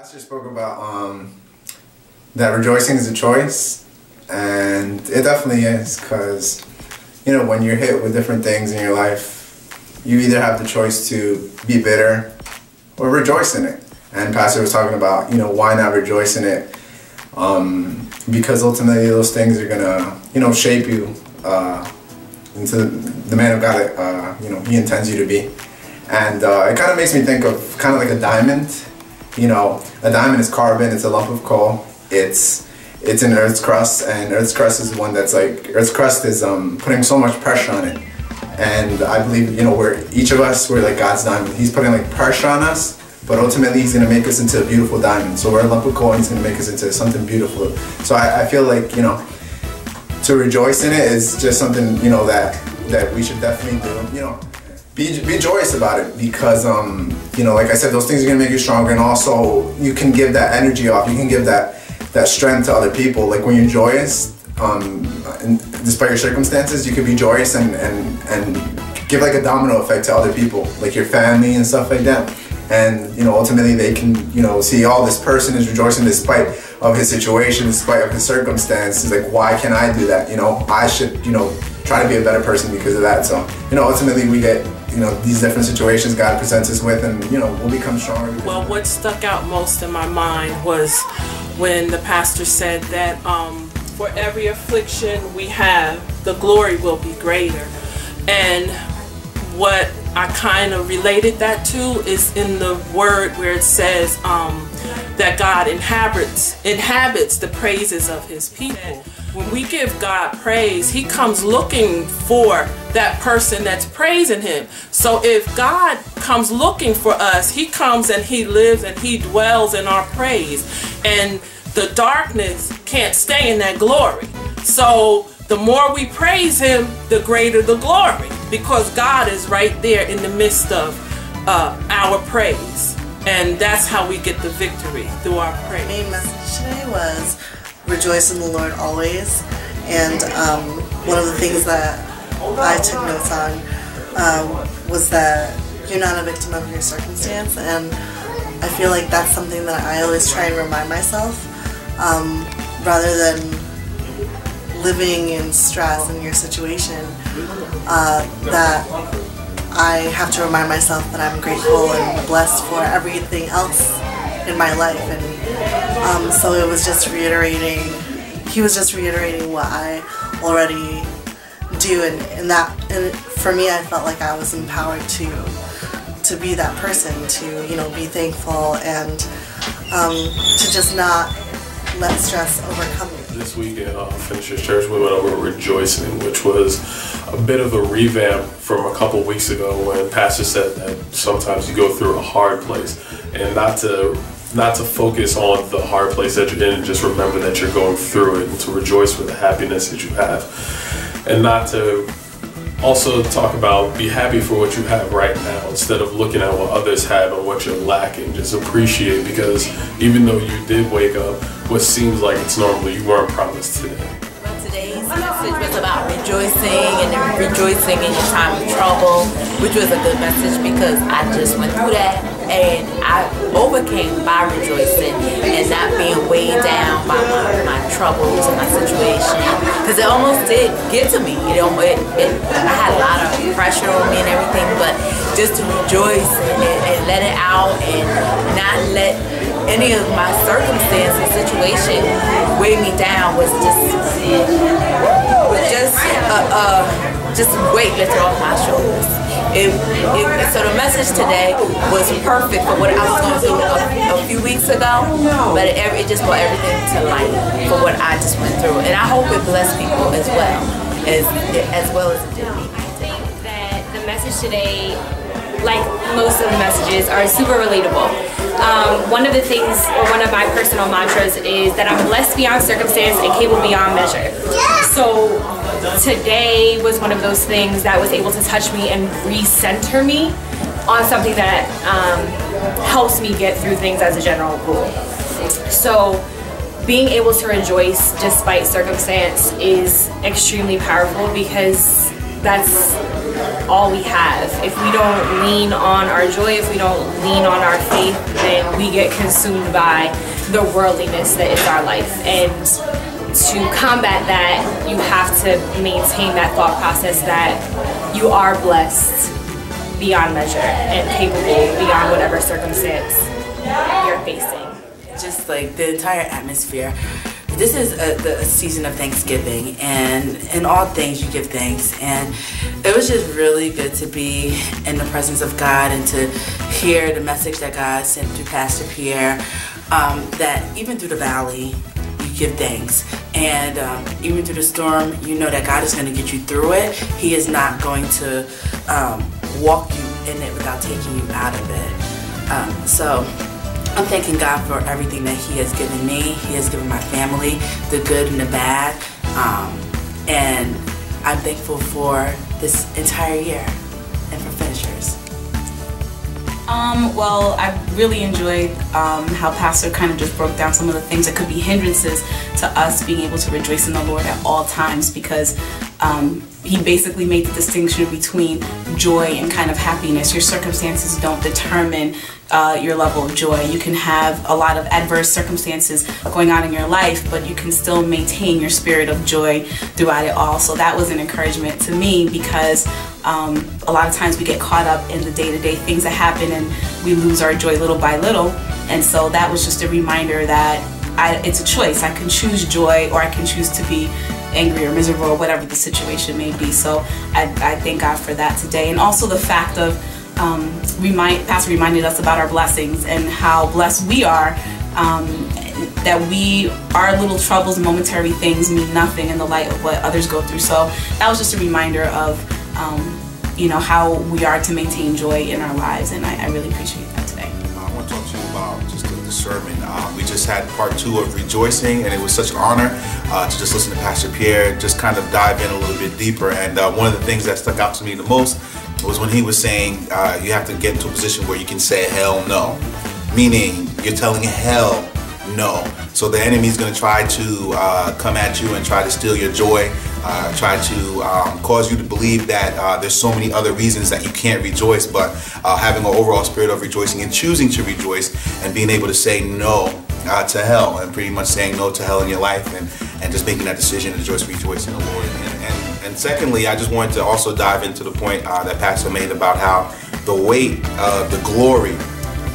Pastor spoke about um, that rejoicing is a choice, and it definitely is because you know when you're hit with different things in your life, you either have the choice to be bitter or rejoice in it. And Pastor was talking about you know why not rejoice in it um, because ultimately those things are gonna you know shape you uh, into the man of God that uh, you know He intends you to be. And uh, it kind of makes me think of kind of like a diamond you know, a diamond is carbon, it's a lump of coal. It's it's in Earth's crust, and Earth's crust is one that's like Earth's crust is um, putting so much pressure on it. And I believe you know we're each of us we're like God's diamond. He's putting like pressure on us, but ultimately He's gonna make us into a beautiful diamond. So we're a lump of coal, and He's gonna make us into something beautiful. So I, I feel like you know to rejoice in it is just something you know that that we should definitely do. You know be, be joyous about it because um, you know like i said those things are going to make you stronger and also you can give that energy off. You can give that that strength to other people. Like when you're joyous um, despite your circumstances you can be joyous and, and and give like a domino effect to other people like your family and stuff like that. And you know ultimately they can you know see all oh, this person is rejoicing despite of his situation despite of his circumstances. Like why can't i do that? You know i should you know try to be a better person because of that. So you know ultimately we get you know these different situations God presents us with, and you know we'll become stronger. Well, what stuck out most in my mind was when the pastor said that um, for every affliction we have, the glory will be greater, and what I kind of related that to is in the word where it says um, that God inhabits inhabits the praises of His people. When we give God praise, He comes looking for that person that's praising Him. So if God comes looking for us, He comes and He lives and He dwells in our praise. And the darkness can't stay in that glory. So the more we praise Him, the greater the glory because God is right there in the midst of uh, our praise. And that's how we get the victory through our praise. Main message today was rejoice in the Lord always. And um, one of the things that I took notes on um, was that you're not a victim of your circumstance. And I feel like that's something that I always try and remind myself um, rather than living in stress in your situation uh, that I have to remind myself that I'm grateful and blessed for everything else in my life and um, so it was just reiterating he was just reiterating what I already do and, and that and for me I felt like I was empowered to to be that person to you know be thankful and um, to just not let stress overcome me. This week at uh, Finishers Church we went over rejoicing which was a bit of a revamp from a couple weeks ago when Pastor said that sometimes you go through a hard place. And not to not to focus on the hard place that you're in and just remember that you're going through it and to rejoice for the happiness that you have. And not to also talk about be happy for what you have right now instead of looking at what others have and what you're lacking. Just appreciate because even though you did wake up what seems like it's normal you weren't promised today rejoicing and rejoicing in your time of trouble, which was a good message because I just went through that and I overcame by rejoicing and not being weighed down by my, my troubles and my situation. Because it almost did get to me. It, it, it, I had a lot of pressure on me and everything, but just to rejoice and, and let it out and not let any of my circumstance and situation weigh me down was just was just just weight lifted off my shoulders. It, it, so the message today was perfect for what I was going through a, a few weeks ago, but it, it just brought everything to light for what I just went through, and I hope it blessed people as well as as well as it did me. I think that the message today, like most of the messages, are super relatable um, one of the things, or one of my personal mantras is that I'm blessed beyond circumstance and capable beyond measure. So today was one of those things that was able to touch me and recenter me on something that um, helps me get through things as a general rule. So being able to rejoice despite circumstance is extremely powerful because that's all we have. If we don't lean on our joy, if we don't lean on our faith, then we get consumed by the worldliness that is our life. And to combat that, you have to maintain that thought process that you are blessed beyond measure and capable beyond whatever circumstance you're facing. Just like the entire atmosphere. This is a, the season of Thanksgiving, and in all things you give thanks. And it was just really good to be in the presence of God and to hear the message that God sent through Pastor Pierre. Um, that even through the valley, you give thanks. And um, even through the storm, you know that God is going to get you through it. He is not going to um, walk you in it without taking you out of it. Um, so I'm thanking God for everything that He has given me. He has given my family, the good and the bad. Um, and I'm thankful for this entire year. Um, well, I really enjoyed um, how Pastor kind of just broke down some of the things that could be hindrances to us being able to rejoice in the Lord at all times because um, he basically made the distinction between joy and kind of happiness. Your circumstances don't determine uh, your level of joy. You can have a lot of adverse circumstances going on in your life, but you can still maintain your spirit of joy throughout it all. So that was an encouragement to me because um, a lot of times we get caught up in the day-to-day things that happen and we lose our joy little by little. And so that was just a reminder that I, it's a choice. I can choose joy or I can choose to be angry or miserable or whatever the situation may be. So I, I thank God for that today. And also the fact of um, remind, Pastor reminded us about our blessings and how blessed we are. Um, that we, our little troubles, momentary things mean nothing in the light of what others go through. So that was just a reminder of, um, you know, how we are to maintain joy in our lives, and I, I really appreciate that today. I want to talk to you about just the, the sermon. Uh, we just had part two of rejoicing, and it was such an honor uh, to just listen to Pastor Pierre, just kind of dive in a little bit deeper. And uh, one of the things that stuck out to me the most was when he was saying uh, you have to get into a position where you can say hell no, meaning you're telling hell no. So the enemy is going to try to uh, come at you and try to steal your joy, uh, try to um, cause you to believe that uh, there's so many other reasons that you can't rejoice, but uh, having an overall spirit of rejoicing and choosing to rejoice and being able to say no uh, to hell and pretty much saying no to hell in your life and, and just making that decision to just rejoice in the Lord. And, and, and secondly, I just wanted to also dive into the point uh, that Pastor made about how the weight of the glory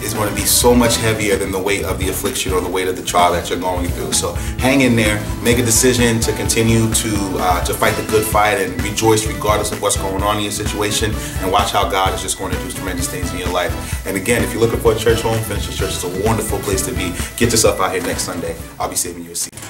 is going to be so much heavier than the weight of the affliction or the weight of the trial that you're going through. So hang in there, make a decision to continue to uh, to fight the good fight and rejoice regardless of what's going on in your situation and watch how God is just going to do tremendous things in your life. And again, if you're looking for a church home, Finishers Church is a wonderful place to be. Get yourself out here next Sunday. I'll be saving you a seat.